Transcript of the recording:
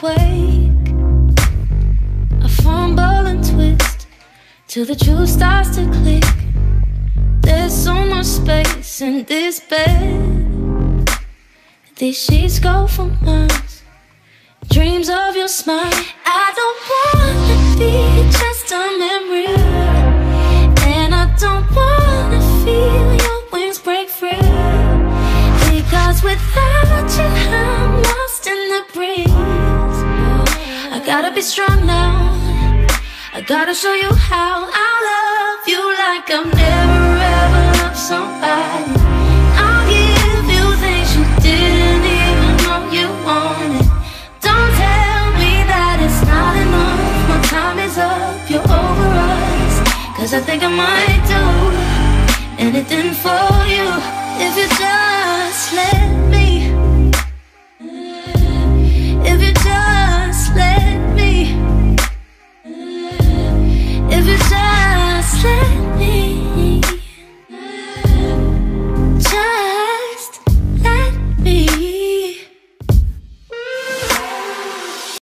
Wake. I fumble and twist till the truth starts to click. There's so much space in this bed. These sheets go for miles. Dreams of your smile. Gotta be strong now. I gotta show you how I love you like I've never ever loved somebody. I'll give you things you didn't even know you wanted. Don't tell me that it's not enough. My time is up, you're over us. Cause I think I might do anything for